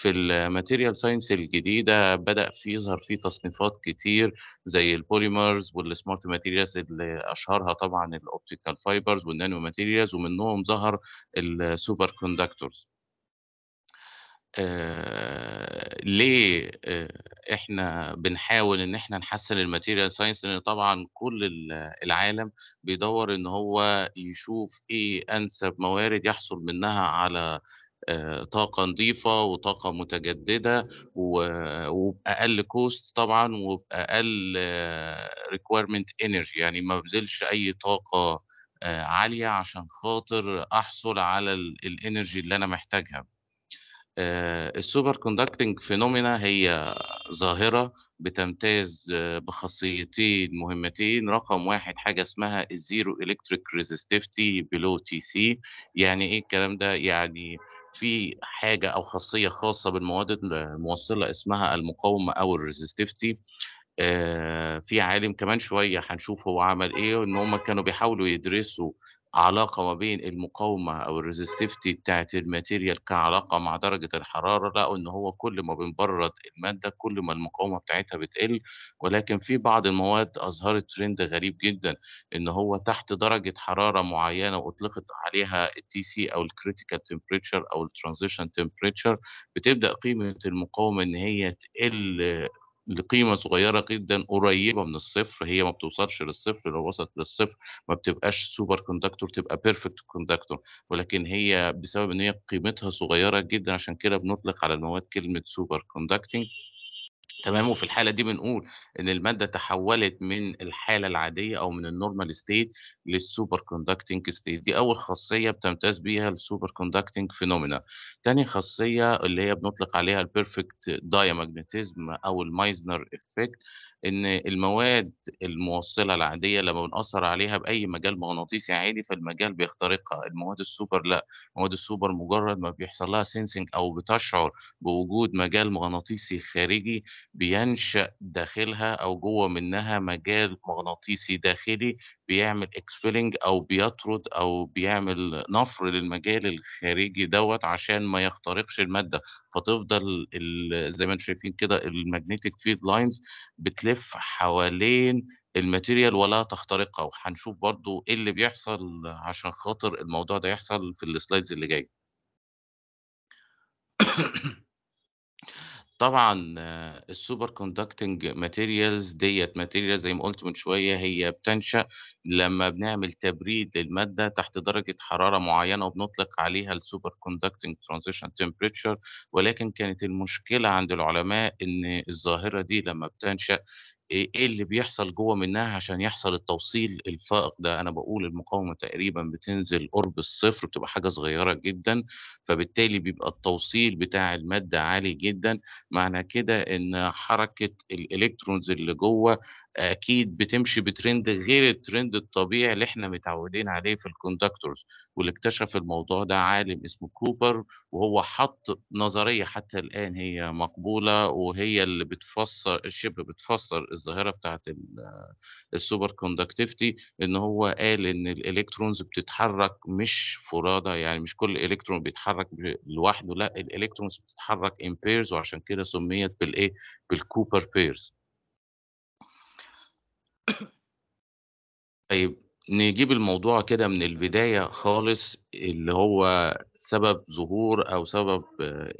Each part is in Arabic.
في ال material science الجديدة بدأ في يظهر فيه تصنيفات كتير زي ال polymers وال smart materials اللي أشهرها طبعا ال optical fibers وال nano materials ومنهم ظهر ال superconductors آه ليه آه إحنا بنحاول إن إحنا نحسن ال material science لأن طبعا كل العالم بيدور إن هو يشوف إيه أنسب موارد يحصل منها على آه طاقة نظيفة وطاقة متجددة وبأقل cost طبعا وبأقل requirement energy يعني ما بذلش أي طاقة عالية عشان خاطر أحصل على ال energy اللي أنا محتاجها. ال superconducting phenomena هي ظاهرة بتمتاز بخاصيتين مهمتين. رقم واحد حاجة اسمها ال zero electric resistivity below Tc يعني إيه الكلام ده؟ يعني في حاجة أو خاصية خاصة بالمواد الموصلة اسمها المقاومة أو ال resistivity في عالم كمان شوية هنشوف هو عمل إيه إن هم كانوا بيحاولوا يدرسوا علاقة ما بين المقاومة أو ال resistivity بتاعة ال material كعلاقة مع درجة الحرارة لقوا إن هو كل ما بنبرد المادة كل ما المقاومة بتاعتها بتقل. ولكن في بعض المواد أظهرت ترند غريب جدا إن هو تحت درجة حرارة معينة وأطلقت عليها ال Tc أو ال critical temperature أو ال transition temperature بتبدأ قيمة المقاومة إن هي تقل لقيمة صغيرة جدا قريبة من الصفر هي ما بتوصلش للصفر لو وصلت للصفر ما بتبقاش superconductor تبقى perfect conductor ولكن هي بسبب إن هي قيمتها صغيرة جدا عشان كده بنطلق على المواد كلمة superconducting تمام وفي الحالة دي بنقول إن المادة تحولت من الحالة العادية أو من ال normal state لل superconducting state دي أول خاصية بتمتاز بيها ال superconducting phenomena تاني خاصية اللي هي بنطلق عليها ال perfect diamagnetism أو ال Meissner effect إن المواد الموصلة العادية لما بنأثر عليها بأي مجال مغناطيسي عادي فالمجال بيخترقها. المواد السوبر لا. مواد السوبر مجرد ما بيحصل لها sensing أو بتشعر بوجود مجال مغناطيسي خارجي بينشأ داخلها أو جوه منها مجال مغناطيسي داخلي بيعمل expelling أو بيطرد أو بيعمل نفر للمجال الخارجي دوت عشان ما يخترقش المادة. فتفضل زي ما أنتم شايفين كده ال magnetic field lines بتلف حوالين ال material ولا تخترقها وهنشوف برضو إيه اللي بيحصل عشان خاطر الموضوع ده يحصل في ال slides اللي جاي طبعا ال superconducting materials ديت material زي ما قلت من شوية هي بتنشأ لما بنعمل تبريد للمادة تحت درجة حرارة معينة وبنطلق عليها ال superconducting transition temperature. ولكن كانت المشكلة عند العلماء إن الظاهرة دي لما بتنشأ إيه اللي بيحصل جوه منها عشان يحصل التوصيل الفائق ده؟ أنا بقول المقاومة تقريبا بتنزل قرب الصفر بتبقى حاجة صغيرة جدا فبالتالي بيبقى التوصيل بتاع المادة عالي جدا. معنى كده إن حركة ال electrons اللي جوه أكيد بتمشي بترند غير الترند الطبيعي اللي إحنا متعودين عليه في ال conductors واللي اكتشف الموضوع ده عالم اسمه كوبر وهو حط نظرية حتى الآن هي مقبولة وهي اللي بتفسر شبه بتفسر الظاهرة بتاعت ال superconductivity إن هو قال إن ال electrons بتتحرك مش فرادى يعني مش كل الكترون بيتحرك لوحده لأ ال electrons بتتحرك in pairs وعشان كده سميت بالايه بال Cooper pairs طيب نجيب الموضوع كده من البداية خالص اللي هو سبب ظهور أو سبب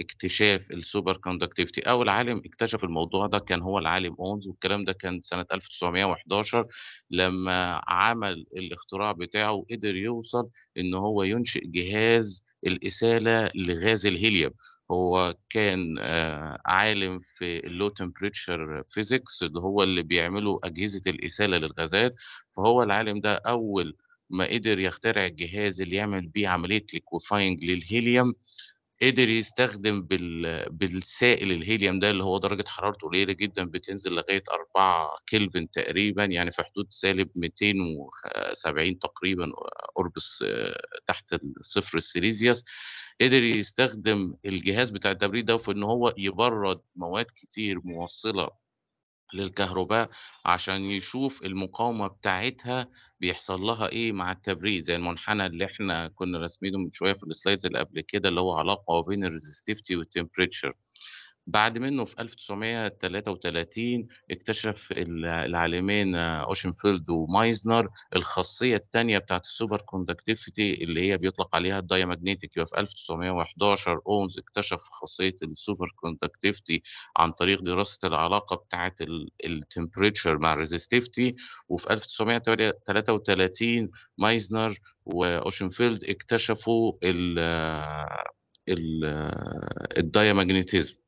اكتشاف ال superconductivity. أول عالم اكتشف الموضوع ده كان هو العالم أونز والكلام ده كان سنة 1911 لما عمل الاختراع بتاعه وقدر يوصل إن هو ينشئ جهاز الإسالة لغاز الهيليوم. هو كان عالم في ال low temperature physics اللي هو اللي بيعملوا أجهزة الإسالة للغازات فهو العالم ده أول ما قدر يخترع الجهاز اللي يعمل بيه عملية liquefying للهيليوم قدر يستخدم بال... بالسائل الهيليوم ده اللي هو درجة حرارته قليلة جدا بتنزل لغاية 4 كلفن تقريبا يعني في حدود سالب 270 تقريبا قرب تحت الصفر السيليزيوس قدر يستخدم الجهاز بتاع التبريد ده في إن هو يبرد مواد كتير موصلة للكهرباء عشان يشوف المقاومة بتاعتها بيحصل لها إيه مع التبريد، زي المنحنى اللي إحنا كنا راسمينه من شوية في ال slides اللي قبل كده، اللي هو علاقة بين ال resistivity وال temperature. بعد منه في 1933 اكتشف ال العالمين أوشنفيلد ومايزنر الخاصية التانية بتاعة الsuper conductivity اللي هي بيطلق عليها الdiamagnetic يبقى في 1911 أونز اكتشف خاصية الsuper conductivity عن طريق دراسة العلاقة بتاعة ال الtemperature مع الresistivity وفي 1933 مايزنر وأوشنفيلد اكتشفوا ال ال الdiamagnetism.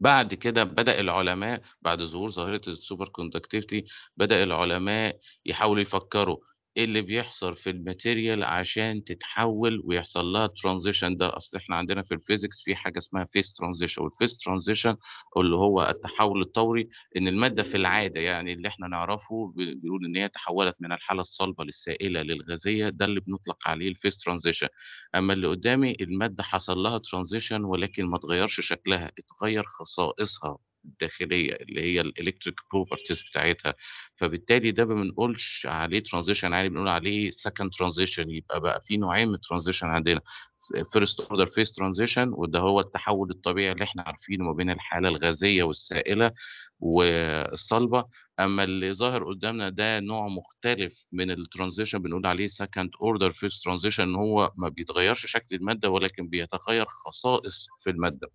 بعد كده بدأ العلماء بعد ظهور ظاهرة الsuper conductivity بدأ العلماء يحاولوا يفكروا اللي بيحصل في الmaterial عشان تتحول ويحصل لها transition ده؟ أصل إحنا عندنا في الphysics في حاجة اسمها phase transition والphase transition اللي هو التحول الطوري إن المادة في العادة يعني اللي إحنا نعرفه بيقول إن هي تحولت من الحالة الصلبة للسائلة للغازية ده اللي بنطلق عليه الphase transition. أما اللي قدامي المادة حصل لها transition ولكن ما اتغيرش شكلها اتغير خصائصها. الداخلية اللي هي الelectric properties بتاعتها فبالتالي ده ما بنقولش عليه transition عادي بنقول عليه second transition يبقى بقى في نوعين من الtransition عندنا first order phase transition وده هو التحول الطبيعي اللي إحنا عارفينه ما بين الحالة الغازية والسائلة والصلبة، أما اللي ظاهر قدامنا ده نوع مختلف من الtransition بنقول عليه order phase transition إن هو ما بيتغيرش شكل المادة ولكن بيتغير خصائص في المادة.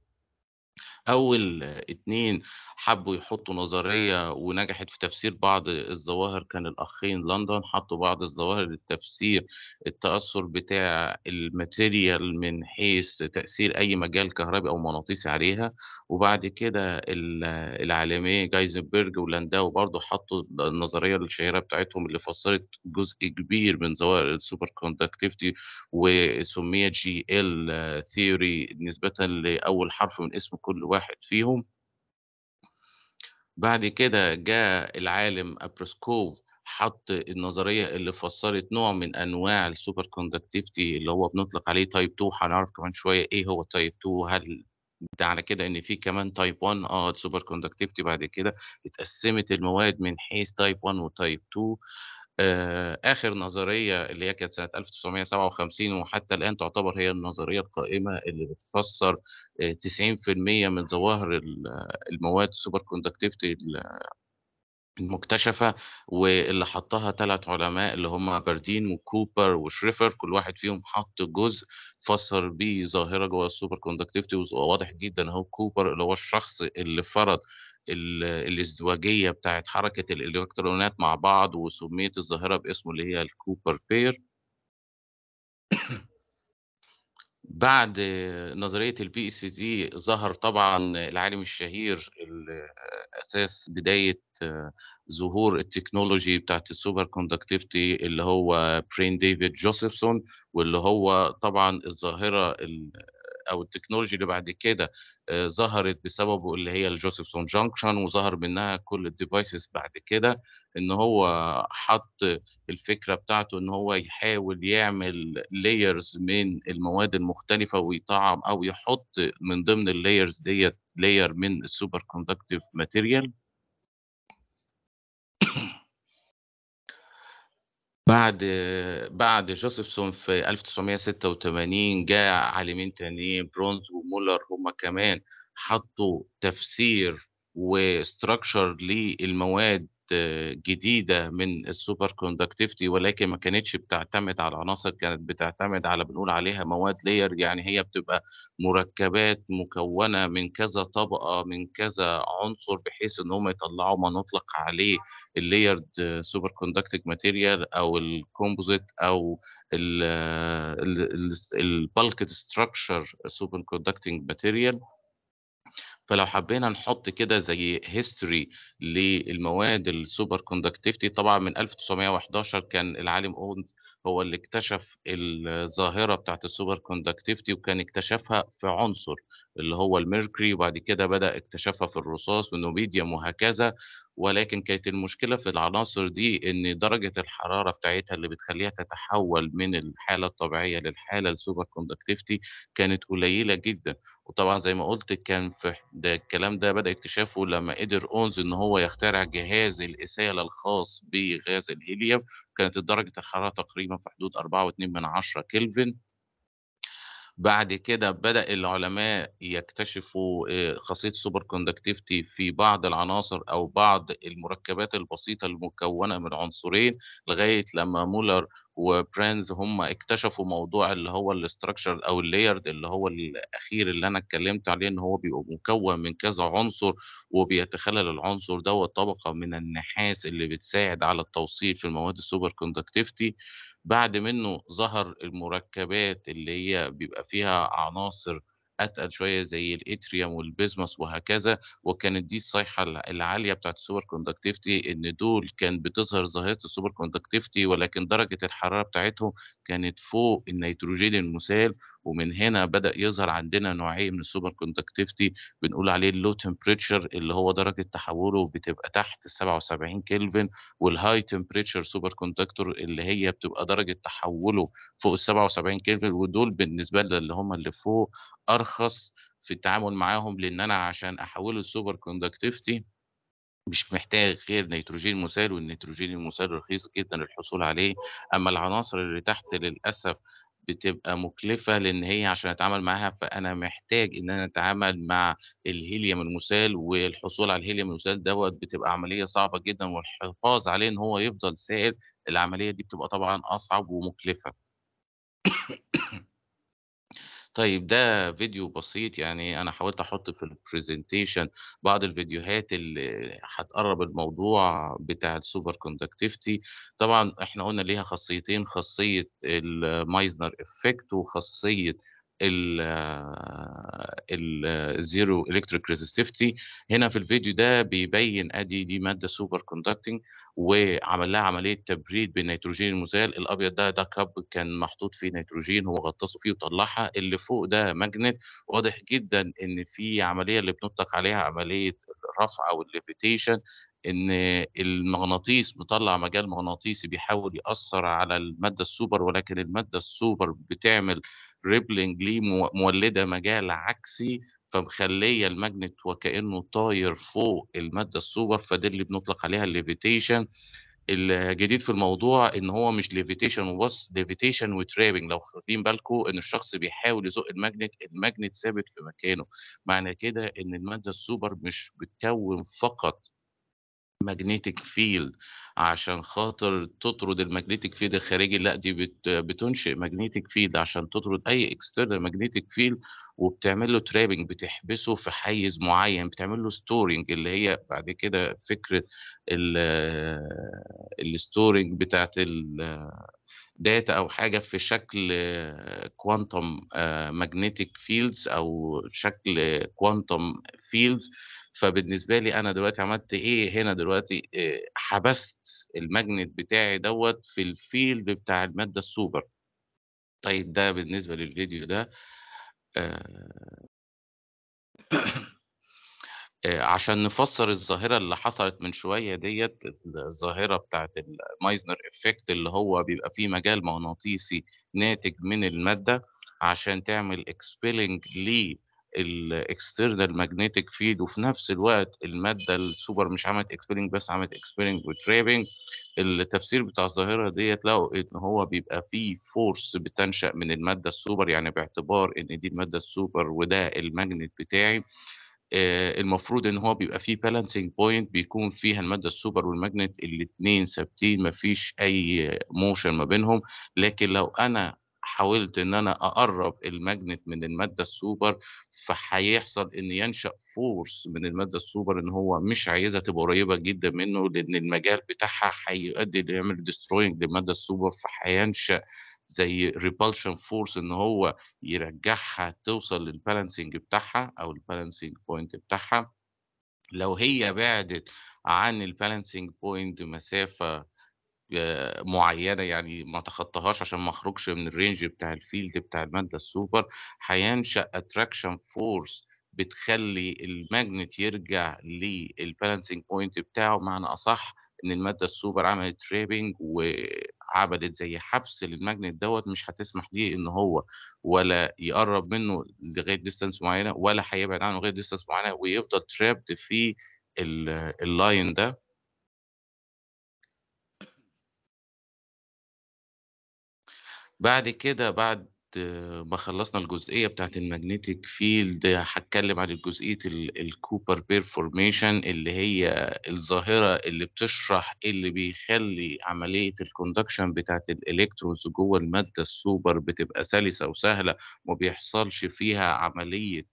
أول اتنين حبّوا يحطّوا نظرية ونجحت في تفسير بعض الظواهر كان الأخين لندن، حطّوا بعض الظواهر لتفسير التأثُّر بتاع الmaterial من حيث تأثير أي مجال كهربي أو مغناطيسي عليها، وبعد كده ال العالمين جايزنبرج ولانداو برضه حطّوا النظرية الشهيرة بتاعتهم اللي فسّرت جزء كبير من ظواهر الsuper conductivity وسُمّيت GL theory نسبةً لأول حرف من اسم كل واحد فيهم. بعد كده جه العالم أبروسكوف حط النظرية اللي فسّرت نوع من أنواع الsuper conductivity اللي هو بنطلق عليه type 2 هنعرف كمان شوية إيه هو type 2 هل ده على كده إن في كمان type 1 آه الsuper conductivity بعد كده اتقسّمت المواد من حيث type 1 وtype 2 آآ آخر نظرية اللي هي كانت سنة 1957 وحتى الآن تعتبر هي النظرية القائمة اللي بتفسّر آآ 90% من ظواهر ال المواد الsuper conductivity ال المكتشفة واللي حطّها 3 علماء اللي هم باردين وكوبر وشريفر كل واحد فيهم حط جزء فسّر بيه ظاهرة جوّه الsuper conductivity وز واضح جدًا أهو كوبر اللي هو الشخص اللي فرض ال الإزدواجية بتاعة حركة الإلكترونات مع بعض وسُمّيت الظاهرة باسمه اللي هي الكوبر pair. بعد نظرية ال BCS ظهر طبعًا العالم الشهير اللي أساس بداية ظهور ال technology بتاعة الsuper conductivity اللي هو براين ديفيد جوزيفسون واللي هو طبعًا الظاهرة ال أو ال technology اللي بعد كده آآ ظهرت بسببه اللي هي الجوزيفسون junction وظهر منها كل الdevices بعد كده، إن هو حط الفكرة بتاعته إن هو يحاول يعمل layers من المواد المختلفة ويطعّم أو يحط من ضمن الlayers ديّة layer من الsuper conductive material. بعد بعد جوزيفسون في 1986 جه عالمين تانيين برونز ومولر هم كمان حطّوا تفسير وstructure للمواد جديدة من الsuper conductivity ولكن ما كانتش بتعتمد على عناصر، كانت بتعتمد على بنقول عليها مواد layer يعني هي بتبقى مركبات مكوّنة من كذا طبقة من كذا عنصر بحيث إن هم يطلّعوا ما نطلق عليه الlayered super conducting material أو الcomposite أو ال ال ال الbulked structure super conducting material. فلو حبينا نحط كده زي history للمواد الsuper conductivity طبعًا من 1911 كان العالم أونز هو اللي اكتشف الظاهرة بتاعة الsuper conductivity وكان اكتشفها في عنصر اللي هو الميركوري وبعد كده بدأ اكتشفها في الرصاص والنوبيديوم وهكذا، ولكن كانت المشكلة في العناصر دي إن درجة الحرارة بتاعتها اللي بتخلّيها تتحوّل من الحالة الطبيعية للحالة الsuper conductivity كانت قليلة جدًا، وطبعًا زي ما قُلت كان في ده الكلام ده بدأ اكتشافه لمّا قدر أونز إن هو يخترع جهاز الإسالة الخاص بغاز الهيليوم، كانت درجة الحرارة تقريبًا في حدود 4.2 كلفن. بعد كده بدأ العلماء يكتشفوا خاصية الsuper conductivity في بعض العناصر أو بعض المركبات البسيطة المكوّنة من عنصرين، لغاية لمّا مولر وبرانز هم اكتشفوا موضوع اللي هو الstructure أو الlayered اللي هو الأخير اللي أنا اتكلمت عليه، إن هو بيبقى مكوّن من كذا عنصر، وبيتخلل العنصر دوّة طبقة من النحاس اللي بتساعد على التوصيل في المواد الsuper conductivity. بعد منه ظهر المركبات اللي هي بيبقى فيها عناصر أتقل شوية زي الإتريوم والبسموس وهكذا، وكانت دي الصيحة الع العالية بتاعة الsuper conductivity إن دول كان بتظهر ظاهرة الsuper conductivity ولكن درجة الحرارة بتاعتهم كانت فوق النيتروجين المُسال، ومن هنا بدأ يظهر عندنا نوعين من الsuper conductivity بنقول عليه الlow temperature اللي هو درجة تحوّله بتبقى تحت ال77 كلفن، والhigh temperature superconductor اللي هي بتبقى درجة تحوّله فوق ال77 كلفن، ودول بالنسبة لنا اللي هم اللي فوق أرخص في التعامل معاهم، لإن أنا عشان أحوّله لsuper conductivity مش محتاج غير نيتروجين مُسال، والنيتروجين المُسال رخيص جدًا الحصول عليه، أمّا العناصر اللي تحت للأسف بتبقى مُكلفة، لإن هي عشان أتعامل معاها فأنا محتاج إن أنا أتعامل مع الهيليوم المُسال، والحصول على الهيليوم المُسال دوّة بتبقى عملية صعبة جدًا، والحفاظ عليه إن هو يفضل سائل، العملية دي بتبقى طبعًا أصعب ومُكلفة. طيب ده فيديو بسيط يعني أنا حاولت أحُط في الpresentation بعض الفيديوهات اللي هتقرّب الموضوع بتاع الsuper conductivity. طبعًا إحنا قُلنا ليها خاصيتين، خاصية الMeissner effect وخاصية ال الzero electric resistivity. هنا في الفيديو ده بيبيّن أدي دي مادة super conducting وعمل لها عملية تبريد بالنيتروجين المُسال، الأبيض ده ده cup كان محطوط فيه نيتروجين هو غطّسه فيه وطلّعها، اللي فوق ده magnet واضح جدًا إن في عملية اللي بنطلق عليها عملية الرفع أو الlevitation إن المغناطيس مطلّع مجال مغناطيسي بيحاول يأثّر على المادة السوبر ولكن المادة السوبر بتعمل repelling ليه مو مولِّدة مجال عكسي، فمخلّية ال magnet وكإنه طاير فوق المادة السوبر، فدي اللي بنطلق عليها الlevitation. الجديد في الموضوع إن هو مش levitation وبس، levitation وtrapping لو واخدين بالكم إن الشخص بيحاول يزُق ال magnet، ال magnet ثابت في مكانه، معنى كده إن المادة السوبر مش بتكوّن فقط magnetic field عشان خاطر تطرد ال magnetic field الخارجي. لا دي بتنشئ magnetic field عشان تطرد أي external magnetic field وبتعمل له trapping بتحبسه في حيز معين بتعمل له storing اللي هي بعد كده فكرة ال storing بتاعت ال data أو حاجة في شكل quantum magnetic fields أو شكل quantum fields فبالنسبة لي أنا دلوقتي عملت إيه هنا دلوقتي آآ حبست ال magnet بتاعي دوّة في الfield بتاع المادة السوبر. طيب ده بالنسبة للفيديو ده آآ آآ عشان نفسّر الظاهرة اللي حصلت من شوية ديّة، الظاهرة بتاعة الMeissner effect اللي هو بيبقى في مجال مغناطيسي ناتج من المادة عشان تعمل expelling للexternal magnetic field وفي نفس الوقت المادة السوبر مش عملت expelling بس عملت expelling وtrapping التفسير بتاع الظاهرة ديّة لقوا إن هو بيبقى في force بتنشأ من المادة السوبر، يعني باعتبار إن دي المادة السوبر وده ال magnet بتاعي. آآ المفروض إن هو بيبقى في balancing point بيكون فيها المادة ال super وال magnet الاتنين ثابتين ما فيش أي motion ما بينهم، لكن لو أنا حاولت إن أنا أقرّب ال magnet من المادة السوبر، فهيحصل إن ينشأ force من المادة السوبر إن هو مش عايزها تبقى قريبة جدًا منه، لإن المجال بتاعها هيؤدي يعمل destroying للمادة السوبر، فهينشأ زي repulsion force إن هو يرجّعها توصل للbalancing بتاعها أو الbalancing point بتاعها. لو هي بِعدِت عن الbalancing point مسافة آآ معيّنة يعني ما أتخطاهاش عشان ما أخرجش من الrange بتاع الfield بتاع المادة السوبر، هينشأ attraction force بتخلّي الmagnet يرجع للbalancing point بتاعه، بمعنى أصح إن المادة السوبر عملت trapping وعملت زي حبس للmagnet دوّة، مش هتسمح ليه إن هو ولا يقرّب منه لغاية distance معيّنة، ولا هيبعد عنه لغاية distance معيّنة، ويفضل trapped في ال الline ده. بعد كده بعد ما خلّصنا الجزئية بتاعة الmagnetic field هاتكلم عن الجزئية ال الcooper pair formation اللي هي الظاهرة اللي بتشرح اللي بيخلّي عملية الconduction بتاعة الelectrons جوّه المادة السوبر بتبقى سلسة وسهلة، وما بيحصلش فيها عملية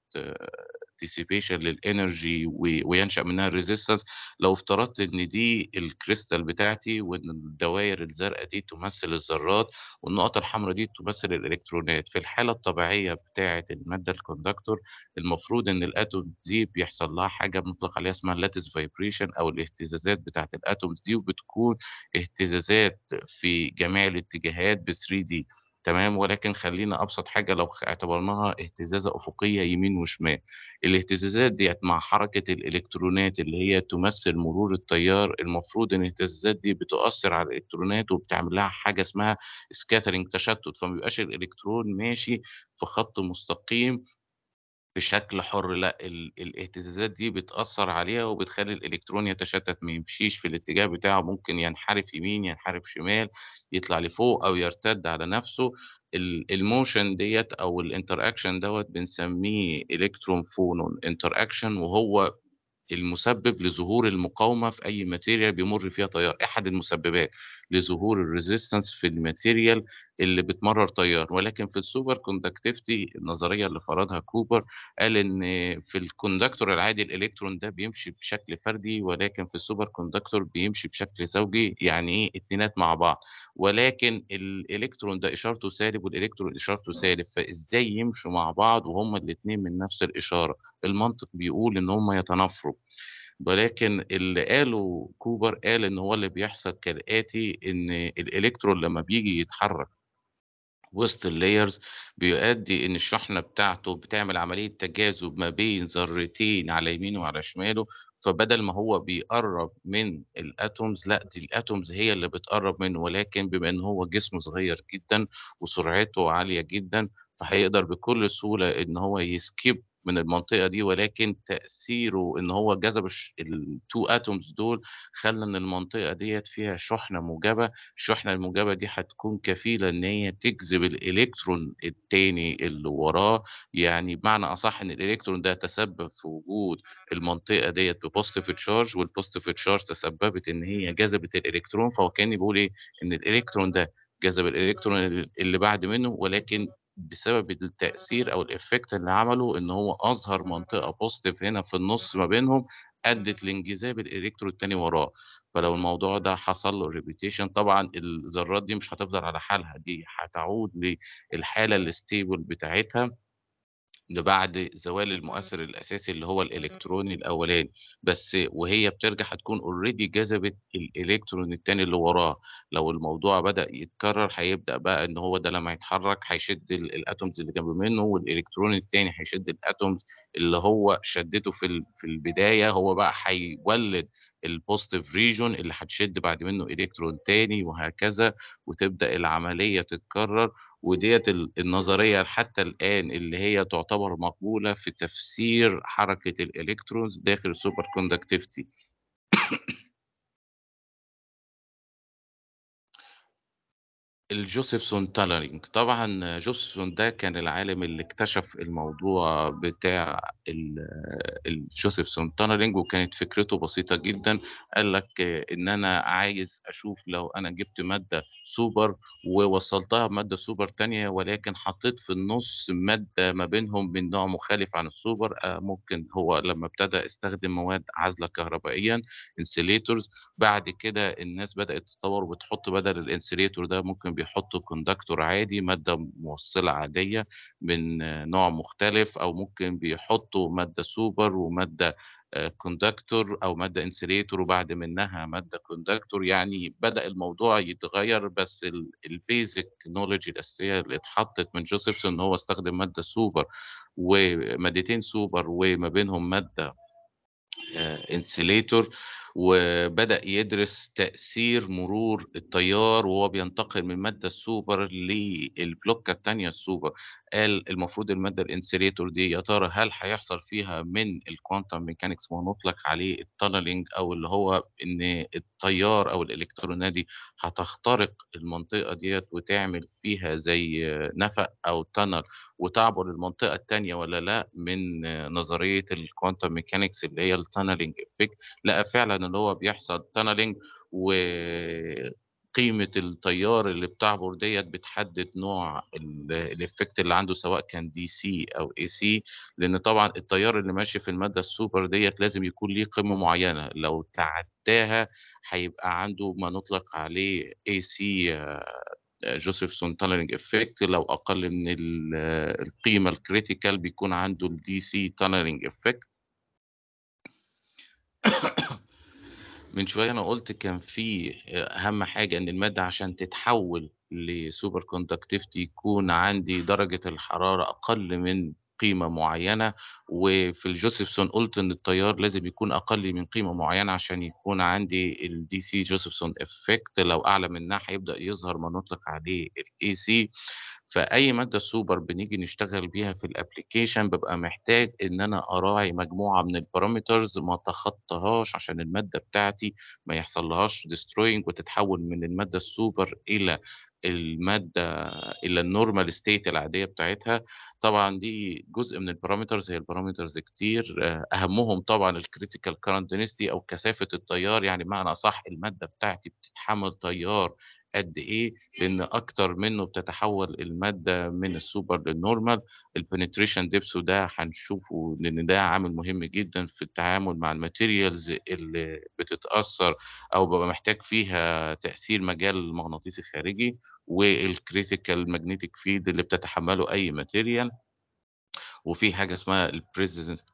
dissipation للenergy و وينشأ منها الresistance لو افترضت إن دي الcrystal بتاعتي وإن الدواير الزرقا دي تمثّل الذرات والنقط الحمرا دي تمثّل الإلكترونات، في الحالة الطبيعية بتاعة المادة الconductor المفروض إن الatoms دي بيحصل لها حاجة بنطلق عليها اسمها lattice vibration أو الاهتزازات بتاعة الatoms دي، وبتكون اهتزازات في جميع الاتجاهات ب3D تمام، ولكن خلّينا أبسط حاجة لو اعتبرناها اهتزازة أفقية يمين وشمال، الاهتزازات ديّة مع حركة الإلكترونات اللي هي تمثّل مرور التيار، المفروض إن الاهتزازات دي بتؤثّر على الإلكترونات وبتعمل لها حاجة اسمها scattering تشتُّت، فما بيبقاش الإلكترون ماشي في خط مستقيم بشكل حُر، لأ ال الاهتزازات دي بتأثّر عليها وبتخلّي الإلكترون يتشتت، ما يمشيش في الاتجاه بتاعه، ممكن ينحرف يمين، ينحرف شمال، يطلع لفوق أو يرتد على نَفْسه، ال الmotion ديّة أو الinteraction دوّة بنسميه electron phonon interaction وهو المسبب لظهور المقاومة في أي material بيمُر فيها تيار، أحد المسببات. لظهور الresistance في الmaterial اللي بتمرّر تيار، ولكن في الsuper conductivity النظرية اللي فرضها كوبر قال إن في الconductor العادي الإلكترون ده بيمشي بشكل فردي، ولكن في الsuper conductor بيمشي بشكل زوجي، يعني إيه؟ اتنينات مع بعض، ولكن الإلكترون ده إشارته سالب والإلكترون إشارته سالب، فإزاي يمشوا مع بعض وهُم الاتنين من نفس الإشارة؟ المنطق بيقول إن هُم يتنافروا، ولكن اللي قاله كوبر قال إن هو اللي بيحصل كالآتي، إن الإلكترون لمّا بييجي يتحرك وسط الlayers بيؤدي إن الشحنة بتاعته بتعمل عملية تجاذب ما بين ذرتين على يمينه وعلى شماله، فبدل ما هو بيقرّب من الatoms لأ دي الatoms هي اللي بتقرّب منه، ولكن بما إن هو جسم صغير جدًا وسرعته عالية جدًا، فهيقدر بكل سهولة إن هو يskip من المنطقة دي، ولكن تأثيره إن هو جذب ال2 atoms دول خلّى إن المنطقة ديّة فيها شحنة موجبة، الشحنة الموجبة دي هتكون كفيلة إن هي تجذب الإلكترون التاني اللي وراه، يعني بمعنى أصح إن الإلكترون ده تسبب في وجود المنطقة ديّة بpositive charge والpositive charge تسببت إن هي جذبت الإلكترون، فهو كإني باقول إيه، إن الإلكترون ده جذب الإلكترون ال اللي بعد منه، ولكن بسبب التأثير أو الeffect اللي عمله إن هو أظهر منطقة positive هنا في النُص ما بينهم، أدِّت لانجذاب الإلكترون التاني وراه، فلو الموضوع ده حصل له reputation طبعًا الذرات دي مش هتفضل على حالها، دي هتعود للحالة الstable بتاعتها. ده بعد زوال المؤثر الأساسي اللي هو الإلكتروني الأولاني، بس وهي بترجع هتكون already جذبت الإلكترون التاني اللي وراه، لو الموضوع بدأ يتكرر هيبدأ بقى إن هو ده لمّا يتحرك هيشد ال الatoms اللي جنب منه، والإلكترون التاني هيشد الatoms اللي هو شدِّته في في البداية، هو بقى هيولِّد الpositive region اللي هتشد بعد منه إلكترون تاني وهكذا، وتبدأ العملية تتكرر، وديّة ال النظرية حتى الآن اللي هي تعتبر مقبولة في تفسير حركة الإلكترونز داخل الsuper conductivity. الجوزيفسون tunneling طبعًا جوزيفسون ده كان العالم اللي اكتشف الموضوع بتاع ال الجوزيفسون tunneling وكانت فكرته بسيطة جدًا، قال لك إن أنا عايز أشوف لو أنا جِبت مادة سوبر ووصّلتها بمادة سوبر تانية، ولكن حطيت في النُص مادة ما بينهم من نوع مخالف عن السوبر، آآ ممكن هو لمّا ابتدى استخدم مواد عازلة كهربائيًا insulators. بعد كده الناس بدأت تطوّر وبتحط بدل الinsulator ده ممكن بيحطوا conductor عادي مادة موصلة عادية من نوع مختلف أو ممكن بيحطوا مادة سوبر ومادة conductor أو مادة insulator وبعد منها مادة conductor. يعني بدأ الموضوع يتغير بس ال basic knowledge الأساسية اللي اتحطت من جوزيفسون إن هو استخدم مادة سوبر ومادتين سوبر وما بينهم مادة insulator وبدأ يدرس تأثير مرور التيار وهو بينتقل من المادة السوبر لل block التانية السوبر. قال المفروض المادة ال insulator دي يا ترى هل هيحصل فيها من ال quantum mechanics ما نطلق عليه ال tunneling أو اللي هو إن التيار أو الالكترونات دي هتخترق المنطقة ديت وتعمل فيها زي نفق أو tunnel وتعبر المنطقة التانية ولا لأ من نظرية ال quantum mechanics اللي هي ال tunneling effect لقى فعلا ان هو بيحصل tunneling وقيمة التيار اللي بتعبر ديت بتحدد نوع ال effect اللي عنده سواء كان DC أو AC لأن طبعا التيار اللي ماشي في المادة السوبر ديت لازم يكون ليه قيمة معينة. لو تعداها هيبقى عنده ما نطلق عليه AC جوزيفسون tunneling effect لو أقل من القيمة ال critical بيكون عنده ال DC tunneling effect من شوية أنا قُلت كان في أهم حاجة إن المادة عشان تتحوّل لsuper conductivity يكون عندي درجة الحرارة أقل من قيمة معيّنة، وفي الجوزيفسون قُلت إن التيار لازم يكون أقل من قيمة معيّنة عشان يكون عندي الDC جوزيفسون effect لو أعلى منها هيبدأ يظهر ما نطلق عليه الAC فأي مادة سوبر بنيجي نشتغل بيها في الapplication بابقى محتاج إن أنا أراعي مجموعة من الparameters ما أتخطاهاش عشان المادة بتاعتي ما يحصلّهاش destroying وتتحوّل من المادة السوبر إلى المادة إلى الnormal state العادية بتاعتها، طبعًا دي جزء من الparameters هي الparameters كتير. أهمهم طبعًا الcritical current density أو كثافة التيار، يعني بمعنى أصح المادة بتاعتي بتتحمّل تيار قد إيه، لإن أكتر منّه بتتحوّل المادة من السوبر للnormal الpenetration depth وده هنشوفه لإن ده عامل مهم جدًا في التعامل مع الmaterials اللي بتتأثّر أو بابقى محتاج فيها تأثير مجال مغناطيسي خارجي، والcritical magnetic field اللي بتتحمّله أي material. وفي حاجة اسمها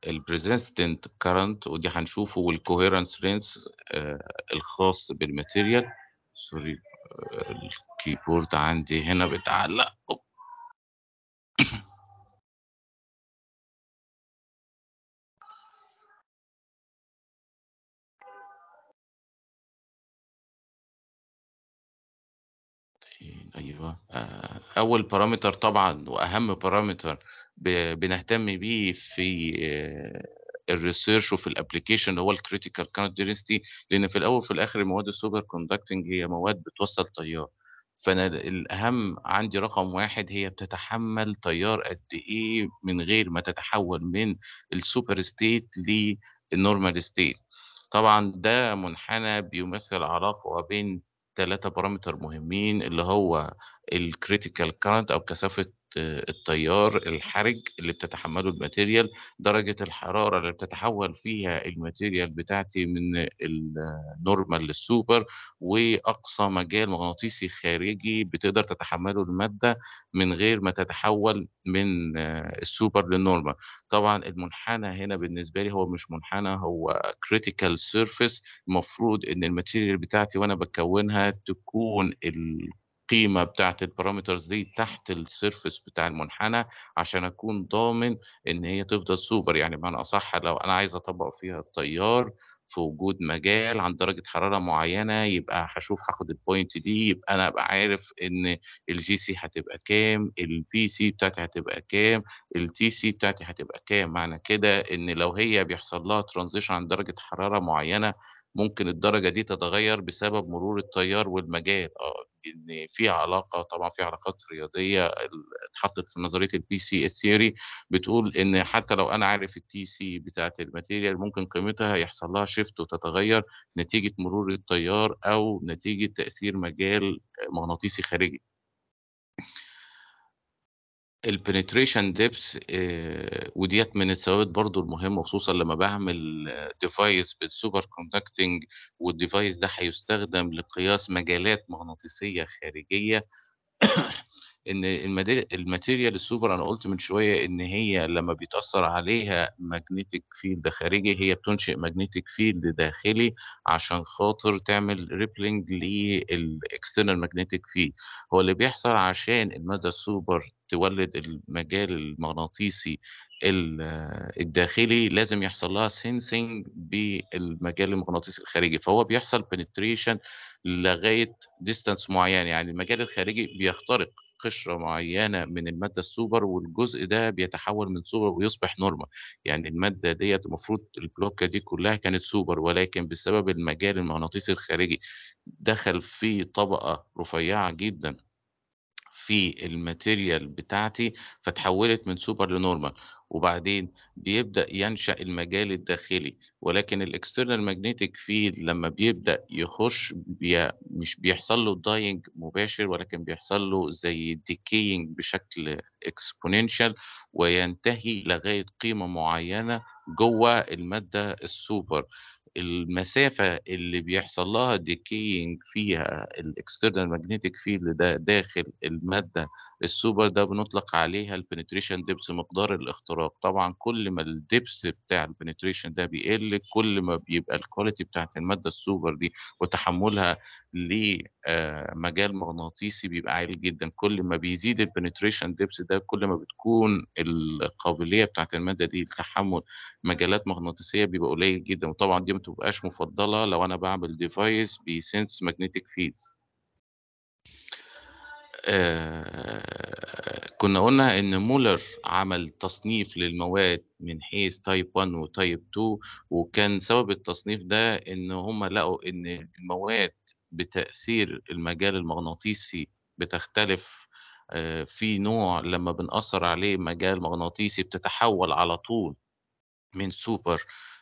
الpersistent current ودي هنشوفه والcoherence length آآ الخاص بالmaterial sorry. الكيبورد عندي هنا بتعلّق أوب. أيوه آآ أول parameter طبعًا وأهم parameter ب بنهتم بيه في الresearch وفي الapplication اللي هو current density لإن في الأول وفي الآخر المواد الsuper conducting هي مواد بتوصّل تيار، فأنا الأهم عندي رقم 1 هي بتتحمّل تيار قد إيه من غير ما تتحوّل من الsuper state للnormal state. طبعًا ده منحنى بيمثّل علاقة ما بين 3 parameter مهمين اللي هو الcritical current أو كثافة التيار الحرج اللي بتتحمّله الmaterial، درجة الحرارة اللي بتتحوّل فيها الmaterial بتاعتي من الnormal للسوبر، وأقصى مجال مغناطيسي خارجي بتقدر تتحمّله المادة من غير ما تتحوّل من السوبر للnormal طبعًا المنحنى هنا بالنسبة لي هو مش منحنى هو critical surface المفروض إن الmaterial بتاعتي وأنا باكوّنها تكون القيمة بتاعة الparameters دي تحت الsurface بتاع المنحنى عشان أكون ضامن إن هي تفضل سوبر، يعني بمعنى أصح لو أنا عايز أطبّق فيها التيار في وجود مجال عند درجة حرارة معيّنة يبقى هاشوف هاخد الpoint دي يبقى أنا أبقى عارف إن الGC هتبقى كام، الPC بتاعتي هتبقى كام، الTC بتاعتي هتبقى كام، معنى كده إن لو هي بيحصل لها transition عند درجة حرارة معيّنة ممكن الدرجة دي تتغيّر بسبب مرور التيار والمجال آه، إن في علاقة طبعًا في علاقات رياضية اتحطّت في نظرية الPCS theory بتقول إن حتى لو أنا عارف الTC بتاعة الmaterial ممكن قيمتها يحصل لها shift وتتغيّر نتيجة مرور التيار أو نتيجة تأثير مجال مغناطيسي خارجي. الpenetration depth آآ وديّة من الثوابت برضه المهمة وخصوصًا لمّا باعمل device بالsuper conducting والdevice ده هيُستخدم لقياس مجالات مغناطيسية خارجية، المد الmaterial الsuper أنا قُلت من شوية إن هي لمّا بيتأثّر عليها magnetic field خارجي، هي بتنشئ magnetic field داخلي عشان خاطر تعمل rippling للexternal magnetic field. هو اللي بيحصل عشان المادة الsuper تولِّد المجال المغناطيسي ال الداخلي، لازم يحصل لها sensing بالمجال المغناطيسي الخارجي، فهو بيحصل penetration لغاية distance معيّنة، يعني المجال الخارجي بيخترق قشرة معيّنة من المادة الsuper والجزء ده بيتحوّل من super ويصبح normal. يعني المادة ديّة المفروض البلوكة دي كلّها كانت super ولكن بسبب المجال المغناطيسي الخارجي دخل في طبقة رفيّعة جدًا في الmaterial بتاعتي، فاتحوّلت من super لnormal وبعدين بيبدأ ينشأ المجال الداخلي، ولكن الexternal magnetic field لمّا بيبدأ يخُش بي مش بيحصل له dying مباشر ولكن بيحصل له زي decaying بشكل exponential وينتهي لغاية قيمة معيّنة جوّه المادة الsuper. المسافة اللي بيحصل لها decaying فيها الexternal magnetic field ده داخل المادة الsuper ده بنطلق عليها الpenetration depth مقدار الاختراق. طبعًا كل ما الdepth بتاع الpenetration ده بيقل، كل ما بيبقى الquality بتاعة المادة الsuper دي وتحمُّلها ل آآ مجال مغناطيسي بيبقى عالي جدًا. كل ما بيزيد الpenetration depth ده، كل ما بتكون القابلية بتاعة المادة دي لتحمُّل مجالات مغناطيسية بيبقى قليل جدًا، وطبعًا دي ما بتبقاش مُفضّلة لو أنا باعمل device بيsense magnetic fields. آآ كُنّا قُلنا إن مولر عمل تصنيف للمواد من حيث type 1 وtype 2 وكان سبب التصنيف ده إن هم لقوا إن المواد بتأثير المجال المغناطيسي بتختلف آآ في نوع لمّا بنأثّر عليه مجال مغناطيسي بتتحوّل على طول من super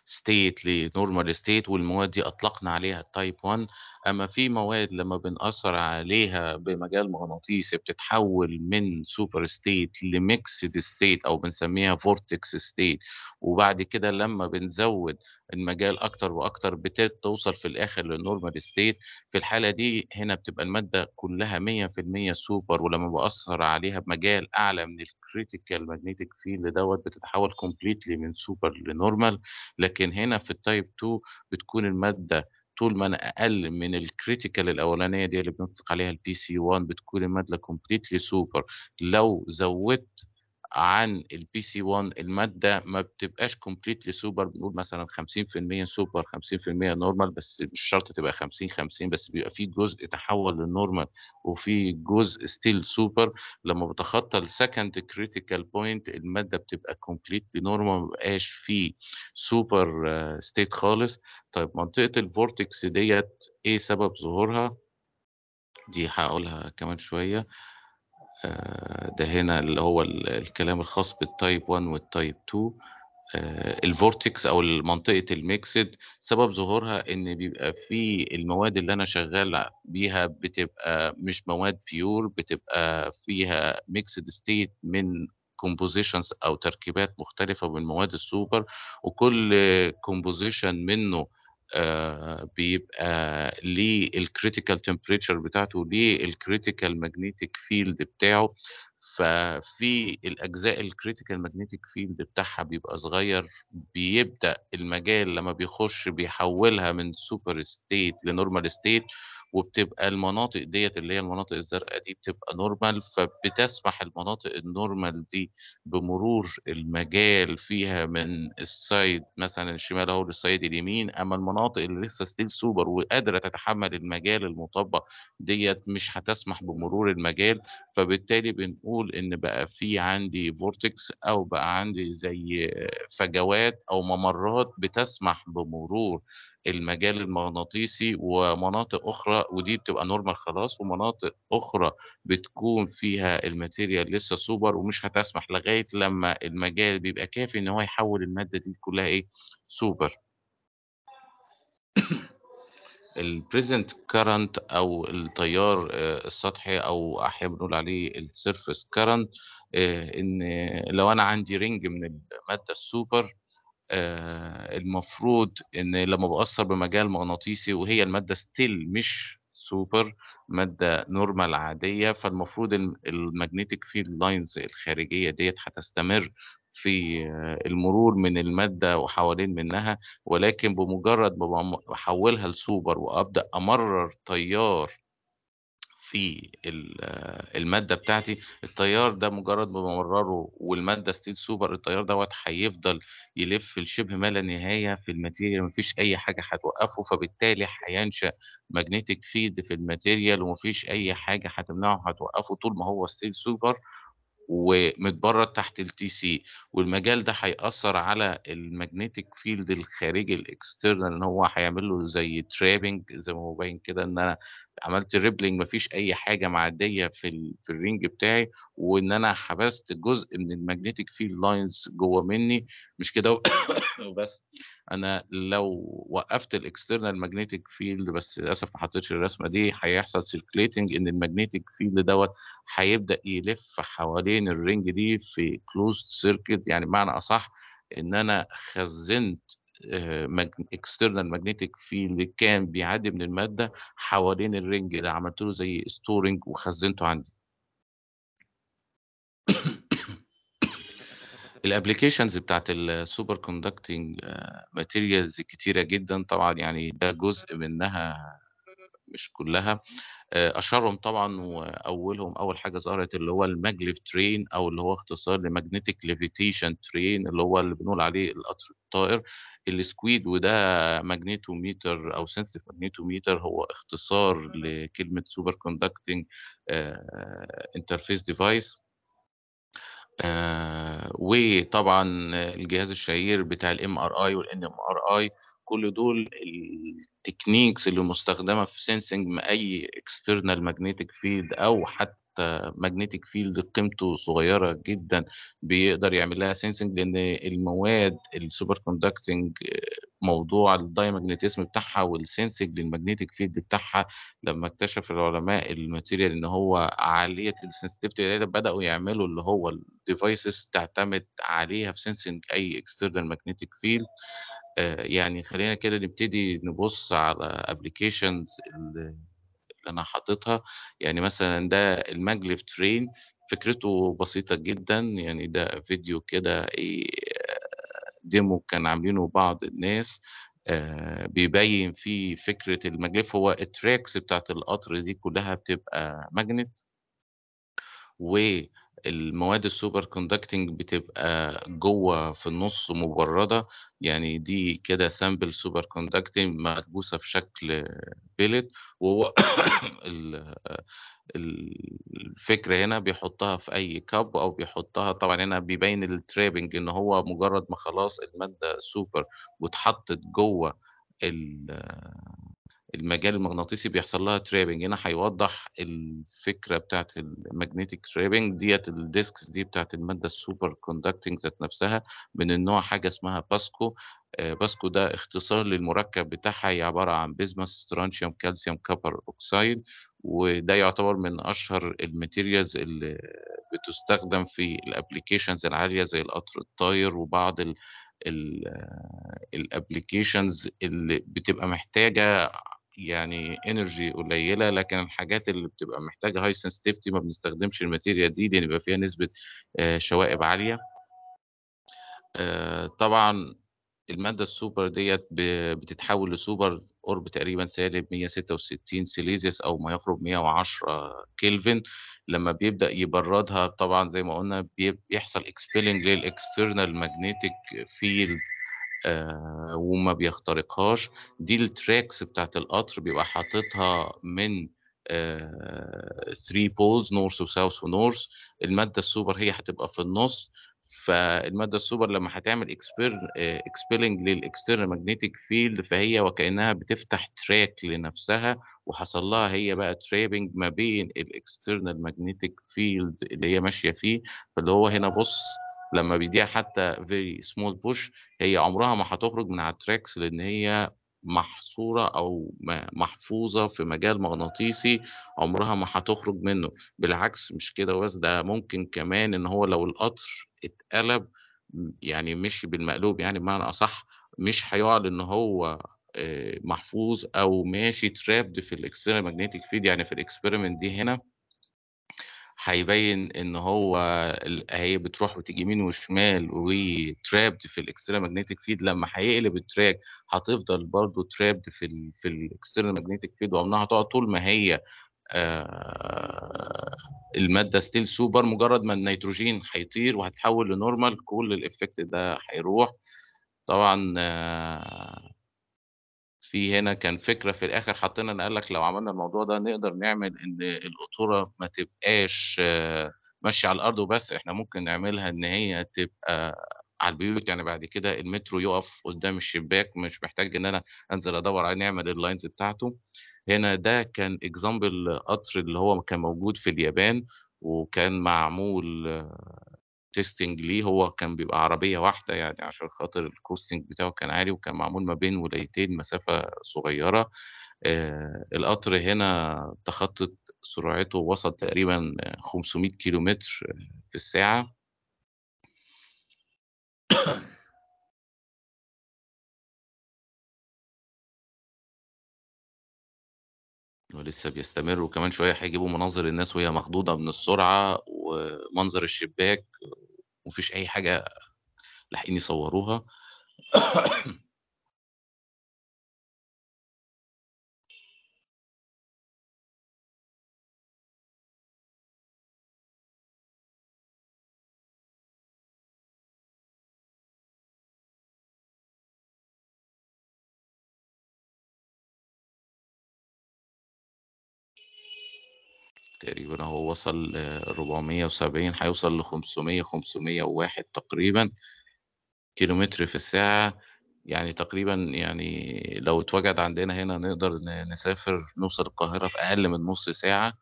state لnormal state والمواد دي أطلقنا عليها type 1 أمّا في مواد لمّا بنأثّر عليها بمجال مغناطيسي بتتحوّل من super state لmixed state أو بنسميها vortex state. وبعد كده لمّا بنزوّد المجال أكتر وأكتر بت توصل في الآخر للnormal state في الحالة دي هنا بتبقى المادة كلّها 100% super ولمّا بأثّر عليها بمجال أعلى من الcritical magnetic field دوّة بتتحوّل completely من super لnormal لكن هنا في الtype 2 بتكون المادة طول ما أنا أقل من الcritical الأولانية دي اللي بنطلق عليها الPC1 بتكون المادة completely super. لو زوّدت عن الPC1 المادة ما بتبقاش completely super بنقول مثلًا 50% super 50% normal بس مش شرط تبقى 50، 50 بس بيبقى في جزء تحوّل للnormal وفي جزء still super لمّا باتخطى الsecond critical point المادة بتبقى completely normal ما بيبقاش في super state خالص. طيب منطقة الvortex ديّة إيه سبب ظهورها؟ دي هاقولها كمان شوية. آآ ده هنا اللي هو ال الكلام الخاص بالtype 1 والtype 2 آآ الvortex أو ال منطقة الmixed سبب ظهورها إن بيبقى في المواد اللي أنا شغّال بيها بتبقى مش مواد pure بتبقى فيها mixed state من compositions أو تركيبات مختلفة من مواد الsuper وكل composition منّه آه، بيبقى ليه لل critical temperature بتاعته ليه لل critical magnetic field بتاعه. ففي الأجزاء ال critical magnetic field بتاعها بيبقى صغير بيبدأ المجال لما بيخش بيحولها من super state ل normal state وبتبقى المناطق ديّة اللي هي المناطق الزرقا دي بتبقى normal فبتسمح المناطق الnormal دي بمرور المجال فيها من الside مثلًا الشمال أهو للside اليمين، أمّا المناطق اللي لسه still super وقادرة تتحمّل المجال المُطبّق ديّة مش هتسمح بمرور المجال، فبالتالي بنقول إن بقى في عندي vortex أو بقى عندي زي فجوات أو ممرات بتسمح بمرور المجال المغناطيسي ومناطق أخرى ودي بتبقى normal خلاص ومناطق أخرى بتكون فيها الmaterial لسه super ومش هتسمح لغاية لمّا المجال بيبقى كافي إن هو يحوّل المادة دي كلّها إيه، super. الpresent current أو التيار آآ السطحي أو أحيانًا بنقول عليه الsurface current آآ إن لو أنا عندي ring من الsuper آآ المفروض إن لمّا بأثّر بمجال مغناطيسي وهي المادة still مش super مادة normal عادية، فالمفروض الم الmagnetic field lines الخارجية ديّة هتستمر في المرور من المادة وحوالين منها، ولكن بمجرد ما بام باحوّلها لsuper وأبدأ أمرّر تيار في ال المادة بتاعتي، التيار ده مجرد ما بامرّره والمادة still super التيار دوّة هيفضل يلِف لشبه ما لا نهاية في الmaterial ما فيش أي حاجة هتوقّفه، فبالتالي هينشأ magnetic field في الmaterial وما فيش أي حاجة هتمنعه هتوقّفه طول ما هو still super ومتبرّد تحت الTC والمجال ده هيأثّر على الmagnetic field الخارجي الexternal إن هو هيعمل له زي trapping زي ما هو باين كده إن أنا عملت rippling ما فيش أي حاجة معديّة في ال في الring بتاعي، وإن أنا حبست جزء من الmagnetic field lines جوّه منّي، مش كده وبس، أنا لو وقّفت الexternal magnetic field بس للأسف ما حطيتش الرسمة دي، هيحصل circulating إن الmagnetic field دوّة هيبدأ يلِف حوالين الring دي في closed circuit يعني بمعنى أصح إن أنا خزّنت آآ ماج external magnetic field كان بيعدّي من المادة حوالين الring ده، عملت له زي storing وخزّنته عندي. الapplications بتاعة الsuper conducting materials كتيرة جدًا طبعًا يعني ده جزء منها مش كلّها، آآ أشهرهم طبعًا وأولهم أول حاجة ظهرت اللي هو الmaglev train أو اللي هو اختصار لmagnetic levitation train اللي هو اللي بنقول عليه القطر الطائر، الsquid وده magnetometer أو sensitive magnetometer هو اختصار conducting آآ interface device. آآ وطبعًا الجهاز الشهير بتاع الMRI والNMRI كل دول ال techniques اللي مستخدمة في sensing أي external magnetic field أو حتى magnetic field قيمته صغيرة جدا بيقدر يعمل لها sensing لأن المواد ال super conducting آه، موضوع ال diamagnetism بتاعها وال sensing لل magnetic field بتاعها لما اكتشف العلماء ال material إن هو عالية ال sensitivity بدأوا يعملوا اللي هو ال devices تعتمد عليها في sensing أي external magnetic field يعني خلّينا كده نبتدي نبُص على ال اللي أنا حاططها، يعني مثلًا ده الmaglev train فكرته بسيطة جدًا، يعني ده فيديو كده إيه demo كان عاملينه بعض الناس آآ بيبيّن فيه فكرة الmaglev هو الtracks بتاعة القطر دي كلّها بتبقى magnet والمواد الsuper conducting بتبقى جوّه في النُص مبردة، يعني دي كده sample super conducting مكبوسة في شكل pellet وهو ال ال الفكرة هنا بيحطها في أي cup أو بيحطها طبعًا هنا بيبيّن الtrapping إن هو مجرد ما خلاص المادة super واتحطت جوّه المجال المغناطيسي بيحصل لها trapping. هنا هيوضّح الفكرة بتاعة الmagnetic trapping ديّة الdiscs دي بتاعة المادة الsuper conducting ذات نفسها من النوع حاجة اسمها BSCCO، آآ BSCCO ده اختصار للمركب بتاعها هي عبارة عن bismuth، strontium، calcium، copper oxide. وده يعتبر من أشهر الmaterials اللي بتُستخدم في الapplications العالية زي القطر الطاير وبعض ال ال الapplications اللي بتبقى محتاجة يعني energy قليلة، لكن الحاجات اللي بتبقى محتاجة high sensitivity ما بنستخدمش الmaterial دي لإن بيبقى فيها نسبة آآ شوائب عالية. آآ طبعًا المادة الsuper ديّة ب بتتحول لsuper قرب تقريبًا -166 سيليزيوس أو ما يقرب 110 كلفن، لمّا بيبدأ يبردها طبعًا زي ما قُلنا بي بيحصل expelling للexternal magnetic field آآ وما بيخترقهاش، دي الtracks بتاعة القطر بيبقى حاططها من آآ 3 poles north وsouth وnorth المادة الsuper هي هتبقى في النُص، فالمادة الsuper لمّا هتعمل آآ expelling للexternal magnetic field فهي وكأنها بتفتح track لنفسها وحصل لها هي بقى trapping ما بين الexternal magnetic field اللي هي ماشية فيه، فاللي هو هنا بُص لمّا بيدّيها حتى very small push هي عمرها ما هتخرج من على الtracks لإن هي محصورة أو محفوظة في مجال مغناطيسي عمرها ما هتخرج منه، بالعكس مش كده وبس ده ممكن كمان إن هو لو القطر اتقلب يعني مشي بالمقلوب يعني بمعنى أصح مش هيقعد إن هو آآ محفوظ أو ماشي trapped في الexternal magnetic field يعني في الexperiment دي هنا. هيبين إن هو أهي بتروح وتيجي يمين وشمال وtrapped في الexternal magnetic field لمّا هيقلب الtrack هتفضل برضه trapped في ال في الexternal magnetic field وعمرها هتقعد طول ما هي آآ المادة still super مجرد ما النيتروجين هيطير وهتتحول لnormal كل الeffect ده هيروح. طبعًا في هنا كان فكرة في الآخر حطينا إن قال لك لو عملنا الموضوع ده نقدر نعمل إن القطورة ما تبقاش ماشية على الأرض وبس، إحنا ممكن نعملها إن هي تبقى على البيوت، يعني بعد كده المترو يُقف قدّام الشباك. مش محتاج إن أنا أنزل أدوّر عليه نعمل الlines بتاعته. هنا ده كان example قطر اللي هو كان موجود في اليابان وكان معمول testing ليه، هو كان بيبقى عربية واحدة يعني عشان خاطر الcosting بتاعه كان عالي وكان معمول ما بين ولايتين مسافة صغيرة. آآ القطر هنا تخطِّت سرعته وصل تقريبًا 500 كيلومتر في الساعة. ولسه بيستمر وكمان شوية هيجيبوا مناظر الناس وهي مخضوضة من السرعة ومنظر الشباك وما فيش أي حاجة لاحقين يصوّروها. تقريبًا هو وصل ل470 هيوصل ل500، 501 تقريبًا كيلومتر في الساعة، يعني تقريبًا يعني لو اتوجد عندنا هنا نقدر نسافر نوصل القاهرة في أقل من نُص ساعة.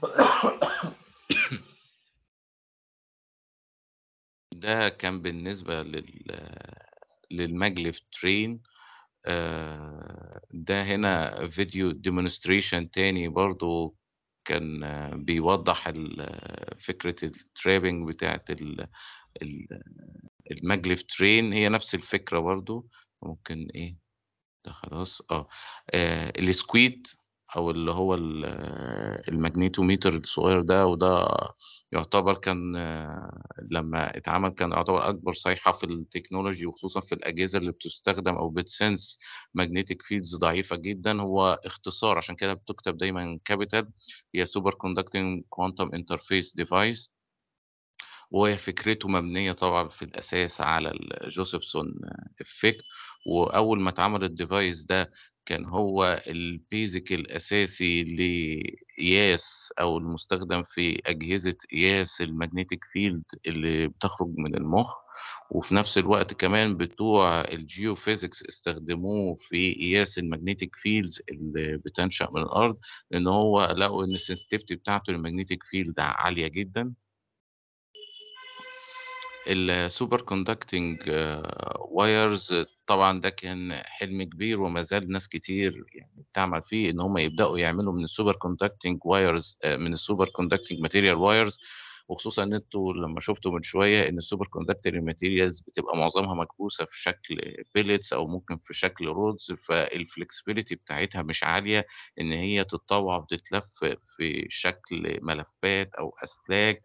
ده كان بالنسبة لل train آآ ده هنا video demonstration تاني برضه كان بيوضّح ال فكرة الtrapping بتاعة ال ال ال maglev train. هي نفس الفكرة برضه، ممكن إيه؟ ده خلاص. آه، آآ ال SQUID أو اللي هو ال ال magnetometer الصغير ده وده يعتبر كان لمّا اتعمل كان يعتبر أكبر صيحة في التكنولوجي وخصوصًا في الأجهزة اللي بتستخدم أو بتsense magnetic fields ضعيفة جدًا، هو اختصار عشان كده بتُكتب دايمًا capital هي superconducting quantum interface device. وهي فكرته مبنية طبعًا في الأساس على الجوزيفسون effect وأول ما اتعمل الdevice ده كان هو الbasic الأساسي لقياس أو المستخدم في أجهزة قياس الmagnetic field اللي بتخرج من المُخ، وفي نفس الوقت كمان بتوع الgeophysics استخدموه في قياس الmagnetic fields اللي بتنشأ من الأرض، لإن هو لقوا إن الsensitivity بتاعته للmagnetic field عالية جدًا. الsuperconducting wires طبعًا ده كان حلم كبير وما زال ناس كتير يعني بتعمل فيه إن هم يبدأوا يعملوا من الsuperconducting wires آآ من الsuperconducting material wires. وخصوصًا إن أنتم لمّا شُفتوا من شوية إن الsuperconducting materials بتبقى معظمها مكبوسة في شكل pellets أو ممكن في شكل rods فالflexibility بتاعتها مش عالية إن هي تتطوّع وتتلف في شكل ملفات أو أسلاك،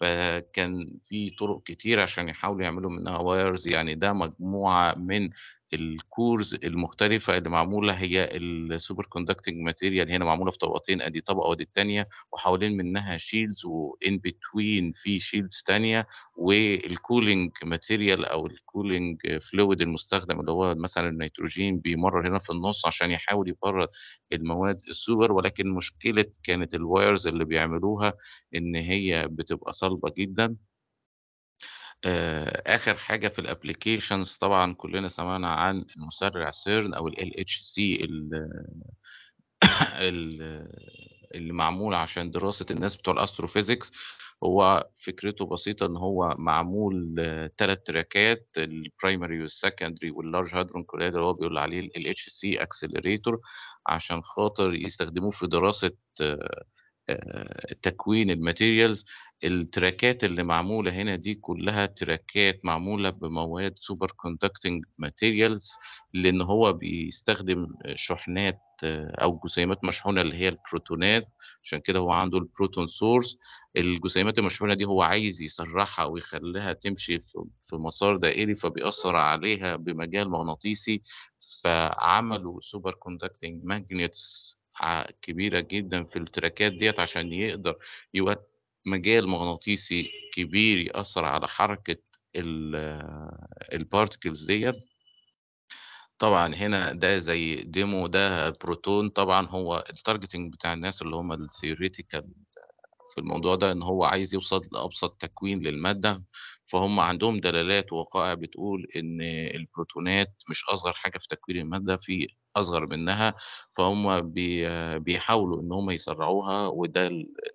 فكان في طرق كتير عشان يحاولوا يعملوا منها wires يعني ده مجموعة من الcores المختلفة اللي معمولة هي الsuperconducting material هنا معمولة في طبقتين أدي طبقة وأدي التانية وحوالين منها shields وin between في shields تانية والcooling material أو الcooling fluid المستخدم اللي هو مثلًا النيتروجين بيمرّر هنا في النُص عشان يحاول يبرد المواد السوبر ولكن مشكلة كانت الwires اللي بيعملوها إن هي بتبقى صلبة جدًا. آآ آخر حاجة في الapplications طبعًا كلنا سمعنا عن المسرع أو الLHC ال ال اللي معمول عشان دراسة الناس بتوع الastrophysics. هو فكرته بسيطة إن هو معمول 3 تراكات والsecondary والlarge hadron collider اللي هو بيقولوا عليه الLHC accelerator عشان خاطر يستخدموه في دراسة آآ تكوين الmaterials التراكات اللي معمولة هنا دي كلّها تراكات معمولة بمواد super conducting materials لإن هو بيستخدم شحنات أو جسيمات مشحونة اللي هي البروتونات، عشان كده هو عنده الproton source. الجسيمات المشحونة دي هو عايز يسرّعها ويخلّيها تمشي في مسار دائري، فبيأثّر عليها بمجال مغناطيسي، فعملوا conducting magnets ع كبيرة جدًا في التراكات ديّة عشان يقدر يو مجال مغناطيسي كبير يأثّر على حركة ال الparticles ديّة. طبعًا هنا ده زي demo ده بروتون طبعًا هو الtargeting بتاع الناس اللي هم الtheoretical في الموضوع ده إن هو عايز يوصل لأبسط تكوين للمادة، فهُم عندهم دلالات ووقائع بتقول إن البروتونات مش أصغر حاجة في تكوين المادة، في أصغر منها، فهُم بي بيحاولوا إن هُم يسرّعوها وده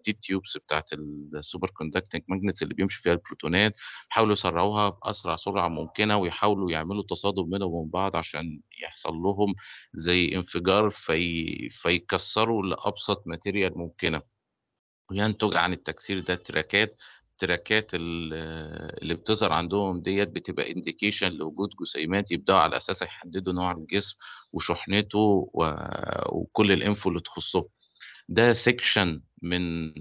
دي الtubes بتاعة الsuper conducting magnets اللي بيمشي فيها البروتونات، بيحاولوا يسرّعوها بأسرع سرعة ممكنة ويحاولوا يعملوا تصادم بينهم وبين بعض عشان يحصل لهم زي انفجار في فيكسّروا لأبسط material ممكنة. وينتج عن التكسير ده تراكات، تراكات ال اللي بتظهر عندهم ديّة بتبقى indication لوجود جسيمات يبدأوا على أساسها يحددوا نوع الجسم وشحنته وكل الinfo اللي تخصّهم. ده section من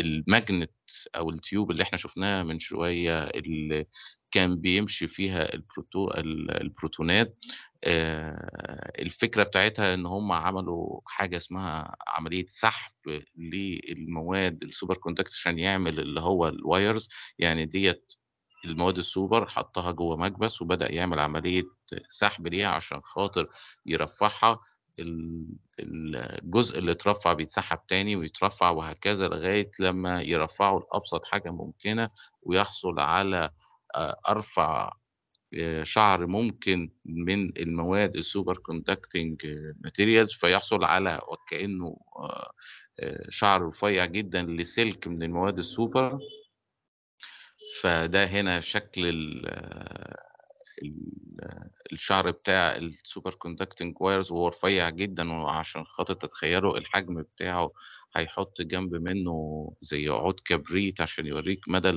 الmagnet أو الtube اللي إحنا شُفناها من شوية اللي كان بيمشي فيها البروتو ال البروتونات، آآ الفكرة بتاعتها إن هُم عملوا حاجة اسمها عملية سحب للمواد الsuper conductor عشان يعمل اللي هو الwires يعني ديّة المواد السوبر حطّها جوّه مكبس وبدأ يعمل عملية سحب ليها عشان خاطر يرفّعها، ال الجزء اللي اترفّع بيتسحب تاني ويترفّع وهكذا لغاية لمّا يرفّعه لأبسط حاجة ممكنة ويحصل على آآ شعر ممكن من المواد الsuper conducting materials فيحصل على وكإنه آآ شعر رفيّع جدًا لسلك من المواد السوبر. فده هنا شكل ال ال الشعر بتاع الsuper conducting wires وهو رفيّع جدًا وعشان خاطر تتخيّلوا الحجم بتاعه هيحط جنب منّه زي عود كبريت عشان يورّيك مدى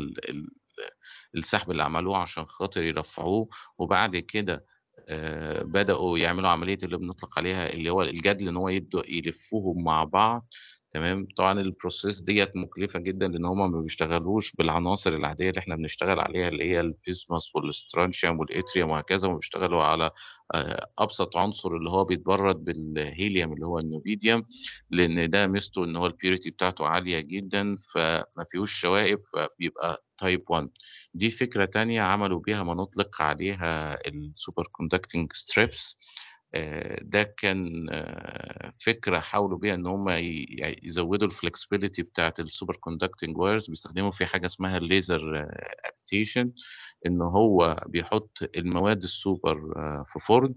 السحب اللي عملوه عشان خاطر يرفّعوه، وبعد كده آآ بدأوا يعملوا عملية اللي بنطلق عليها اللي هو الجدل إن هو يبدؤوا يلفّوهم مع بعض. تمام، طبعًا الprocess ديّة مُكلفة جدًا لإن هُم ما بيشتغلوش بالعناصر العادية اللي إحنا بنشتغل عليها اللي هي البيسموس والstrontium والyttrium وهكذا، هُم بيشتغلوا على آآ أبسط عنصر اللي هو بيتبرّد بالهيليوم اللي هو النوبيديوم، لإن ده ميزته إن هو الpurity بتاعته عالية جدًا فما فيهوش شوائب فبيبقى type 1 دي فكرة تانية عملوا بيها ما نُطلق عليها conducting strips. آآ ده كان فكرة حاولوا بيها إن هُم يزوّدوا الflexibility بتاعة الsuper conducting wires. بيستخدموا فيه حاجة اسمها الlaser adaptation إن هو بيحط المواد السوبر في فرن.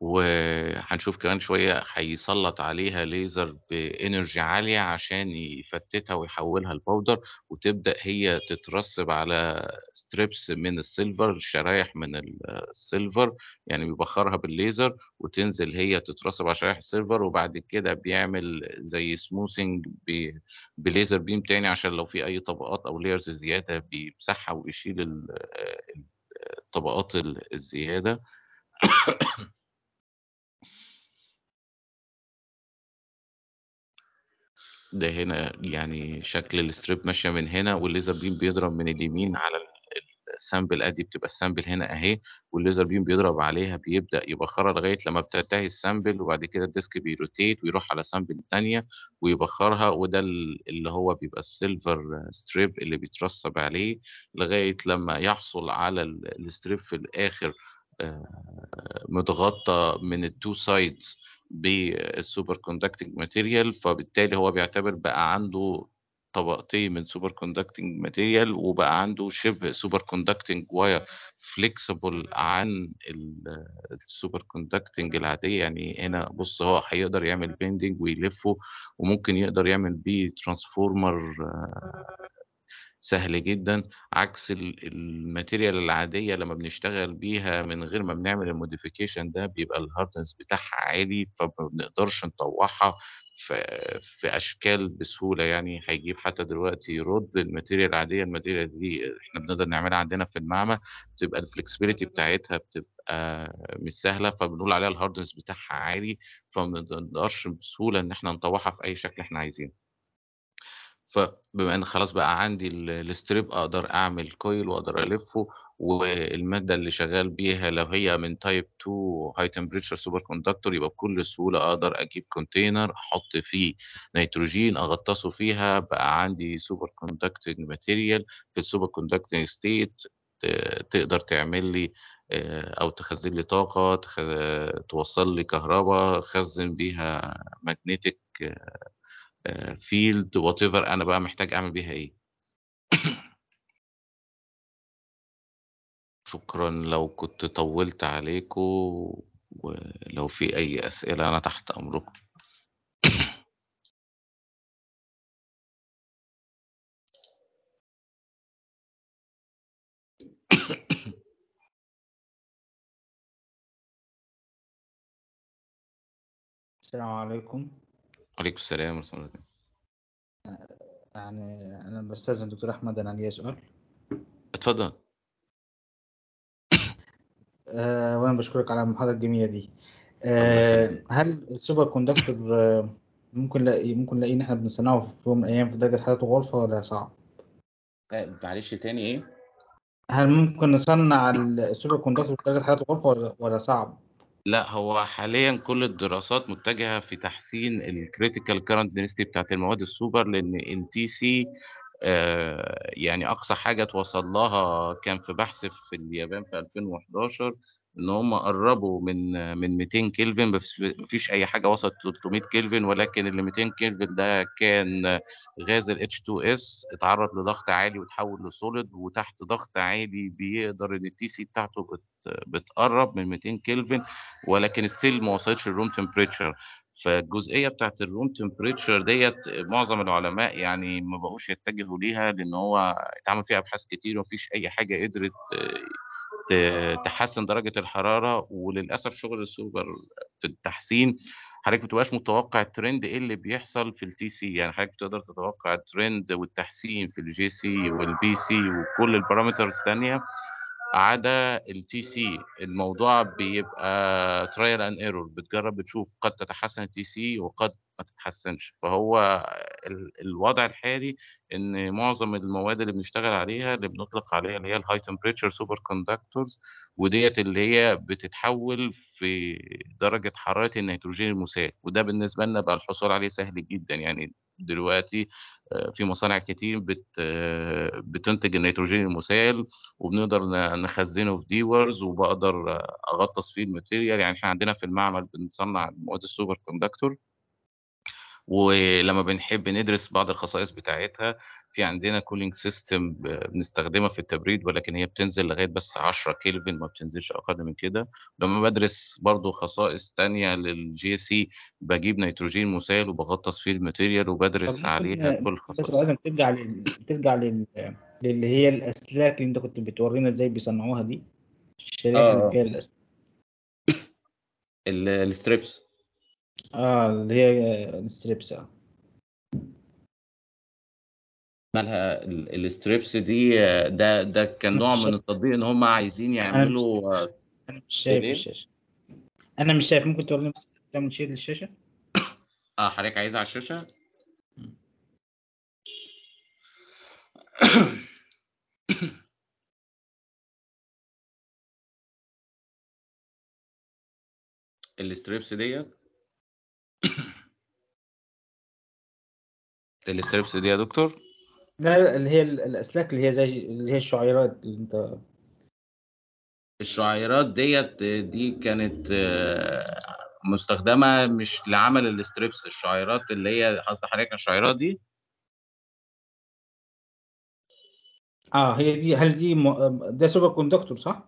وهنشوف كمان شوية هيسلّط عليها laser بenergy عالية عشان يفتتها ويحوّلها لpowder وتبدأ هي تترسّب على strips من السيلفر شرايح من ال السيلفر يعني بيبخّرها بالlaser وتنزل هي تترسّب على شرايح السيلفر وبعد كده بيعمل زي smoothing ب بlaser beam تاني عشان لو في أي طبقات أو layers زيادة بيمسحها ويشيل ال ال الطبقات ال الزيادة. ده هنا يعني شكل الstrip ماشية من هنا والlaser beam بيضرب من اليمين على ال الsample أدي بتبقى الsample هنا أهي والlaser beam بيضرب عليها بيبدأ يبخّرها لغاية لمّا بتنتهي الsample وبعد كده الdisk بيrotate ويروح على sample تانية ويبخّرها وده ال اللي هو بيبقى الsilver strip اللي بيترسّب عليه لغاية لمّا يحصل على ال الstrip في الآخر آآ متغطّى من الtwo sides بال super conducting material فبالتالي هو بيعتبر بقى عنده طبقتين من super conducting material وبقى عنده شبه super conducting wire flexible عن ال super conducting العادية. يعني هنا بص هو هيقدر يعمل bending ويلفه وممكن يقدر يعمل بيه transformer سهل جدًا، عكس ال الmaterial العادية لمّا بنشتغل بيها من غير ما بنعمل الmodification ده بيبقى الhardness بتاعها عالي، فما بنقدرش نطوّعها في أشكال بسهولة يعني، هيجيب حتى دلوقتي يرُد الmaterial العادية، الmaterial دي إحنا بنقدر نعملها عندنا في المعمل، بتبقى الflexibility بتاعتها بتبقى مش سهلة، فبنقول عليها الhardness بتاعها عالي، فما بنقدرش بسهولة إن إحنا نطوّعها في أي شكل إحنا عايزينه. فبما إن خلاص بقى عندي ال الstrip أقدر أعمل coil وأقدر ألفّه، والمادة اللي شغّال بيها لو هي من type 2 high temperature superconductor يبقى بكل سهولة أقدر أجيب container أحط فيه نيتروجين أغطّسه فيها، بقى عندي superconducting material في الsuperconducting state ت تقدر تعمل لي آآ أو تخزّن لي طاقة، تخ توصّل لي كهربا، أخزّن بيها magnetic آآ field whatever أنا بقى محتاج أعمل بيها إيه. شكرًا لو كنت طوّلت عليكم، ولو في أي أسئلة أنا تحت أمركم. السلام عليكم. وعليكم السلام ورحمة الله وبركاته. يعني أنا باستأذن دكتور أحمد أنا ليّا سؤال. اتفضل. آآ وأنا باشكرك على المحاضرة الجميلة دي. الله يخليك. آآ هل الsuperconductor ممكن نلاقي ممكن نلاقيه إن إحنا بنصنّعه في يوم من الأيام في درجة حرارة الغرفة والّا صعب؟ آآ معلش تاني إيه؟ هل ممكن نصنّع الsuperconductor في درجة حرارة الغرفة والّا والّا صعب؟ لأ، هو حاليًا كل الدراسات متجهة في تحسين الcritical current density بتاعة المواد السوبر، لإن الTC آآ يعني أقصى حاجة اتوصل لها كان في بحث في اليابان في 2011 إن هم قرّبوا من من 200 كلفن بس ما فيش أي حاجة وصلت 300 كلفن، ولكن ال200 كلفن ده كان غاز الH2S اتعرّض لضغط عالي واتحوّل لsolid وتحت ضغط عالي بيقدر إن الTC بتاعته بت بتقرّب من 200 كلفن، ولكن still ما وصلتش لroom temperature. فالجزئية بتاعة الroom temperature ديّة معظم العلماء يعني ما بقوش يتجهوا ليها، لإن هو اتعمل فيها أبحاث كتير وما فيش أي حاجة قدرت تحسّن درجة الحرارة، وللأسف شغل السوبر التحسين حضرتك ما بتبقاش متوقع الtrend إيه اللي بيحصل في الTC، يعني حضرتك تقدر تتوقع الtrend والتحسين في الJC والBC وكل الparameters التانية عدا الTC، الموضوع بيبقى trial and error بتجرّب بتشوف قد تتحسن الTC وقد ما تتحسنش، فهو ال الوضع الحالي إن معظم المواد اللي بنشتغل عليها اللي بنطلق عليها اللي هي الhigh temperature superconductors وديّة اللي هي بتتحوّل في درجة حرارة النيتروجين المُسال، وده بالنسبة لنا بقى الحصول عليه سهل جدًا، يعني دلوقتي آآ في مصانع كتير بت بتنتج النيتروجين المُسال وبنقدر نخزّنه في dewars وباقدر أغطّس فيه الmaterial، يعني إحنا عندنا في المعمل بنصنّع المواد الsuperconductor ولمّا بنحب ندرس بعض الخصائص بتاعتها، في عندنا system ب بنستخدمها في التبريد، ولكن هي بتنزل لغاية بس 10 كلفن ما بتنزلش أقل من كده. لمّا بادرس برضه خصائص تانية للJC باجيب نيتروجين مُسال وباغطّس فيه طب وبادرس عليها ممكن كل بس الخصائص. لو عايزك ترجع لل ترجع لل للي هي الأسلاك اللي أنت كنت بتورّينا إزاي بيصنّعوها دي، الشريحة آه، اللي آه. فيها الأس ال آه، اللي هي الstrips آه. مالها ال الstrips دي ده ده كان نوع من التطبيق إن هم عايزين يعملوا أنا مش شايف الإيه؟ الشاشة. أنا مش شايف، ممكن تورّيني بس تعمل share للشاشة؟ آه، حضرتك عايزها على الشاشة؟ إمم. الstrips الstrips دي يا دكتور؟ لا، اللي هي ال الأسلاك اللي هي زي اللي هي الشعيرات اللي أنت الشعيرات ديّة دي كانت مستخدمة مش لعمل الstrips، الشعيرات اللي هي قصد حضرتك الشعيرات دي؟ آه، هي دي هل دي م ده superconductor صح؟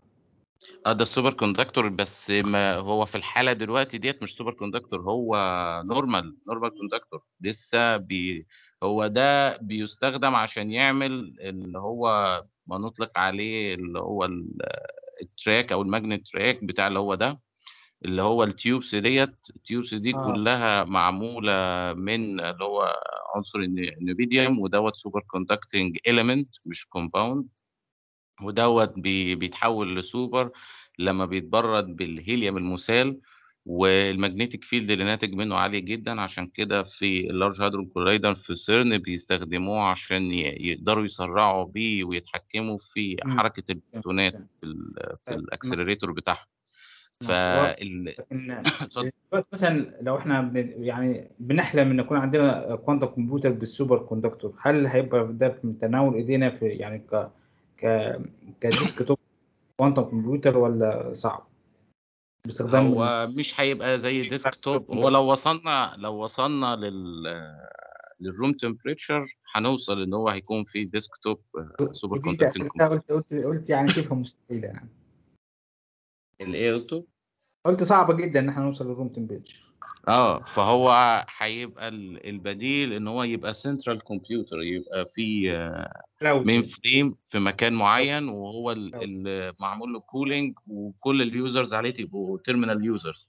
آه ده ال superconductor بس ما هو في الحالة دلوقتي ديت مش superconductor هو normal normal conductor لسه بي هو ده بيستخدم عشان يعمل اللي هو ما نطلق عليه اللي هو ال- ال track أو ال magnet track بتاع اللي هو ده اللي هو ال tubes ديت. ال tubes دي آه. كلها معمولة من اللي هو عنصر الن- النيوبيوم ودوت superconducting element مش compound ودوت بي- بيتحول لسوبر لما بيتبرد بالهيليوم المسال وال magnetic field اللي ناتج منه عالي جدا عشان كده في ال Large Hadron Collider في سيرن بيستخدموه عشان يقدروا يسرعوا بيه ويتحكموا في مم. حركة البروتونات. في في طيب، ال accelerator بتاعهم فال. دلوقتي مثلا لو إحنا بن- يعني بنحلم إن يكون عندنا quantum computer بال superconductor هل هيبقى ده في تناول إيدينا في يعني ك ك ك desktop quantum computer ولا صعب باستخدام هو مش هيبقى زي desktop. هو لو وصلنا لو وصلنا لل لل room temperature هنوصل إن هو هيكون في desktop super انت conducting قلت قلت قلت يعني شبه مستحيلة يعني. الايه قلته؟ قلت صعبة جدا إن إحنا نوصل لل room temperature آه فهو هيبقى ال- البديل إن هو يبقى central computer يبقى في cloud mainframe في مكان معين وهو ال- ال- معمول له cooling وكل ال users عليه يبقوا terminal users